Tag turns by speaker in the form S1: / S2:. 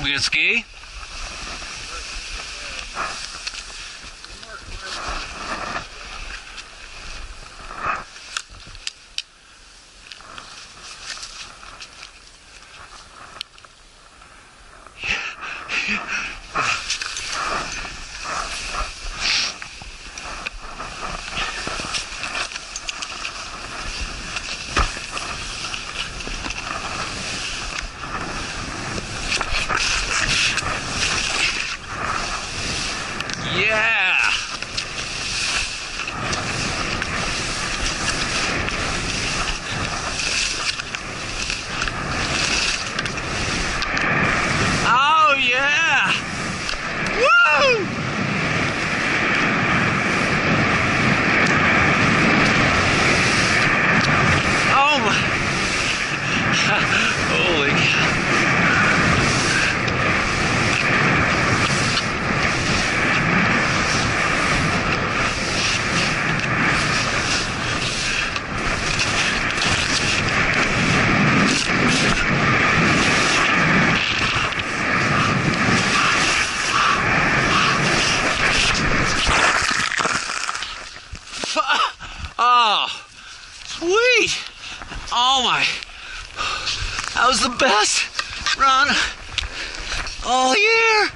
S1: we gonna? Sweet! Oh my, that was the best run all year.